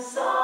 So.